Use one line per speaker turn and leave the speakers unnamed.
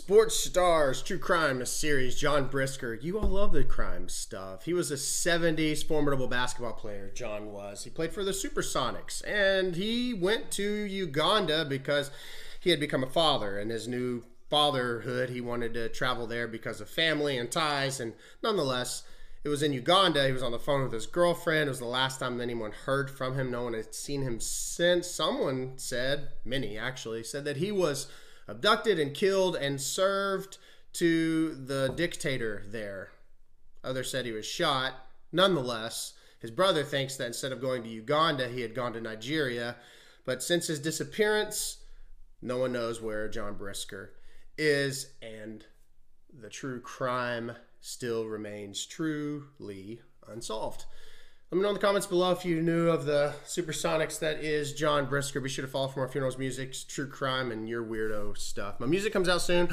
Sports Stars True Crime a series. John Brisker. You all love the crime stuff. He was a 70s formidable basketball player, John was. He played for the Supersonics and he went to Uganda because he had become a father and his new fatherhood, he wanted to travel there because of family and ties. And nonetheless, it was in Uganda. He was on the phone with his girlfriend. It was the last time anyone heard from him. No one had seen him since. Someone said, many actually, said that he was abducted and killed and served to the dictator there. Others said he was shot. Nonetheless, his brother thinks that instead of going to Uganda, he had gone to Nigeria. But since his disappearance, no one knows where John Brisker is, and the true crime still remains truly unsolved. Let me know in the comments below if you knew of the Supersonics that is John Brisker. Be sure to follow for more funerals, music, true crime, and your weirdo stuff. My music comes out soon.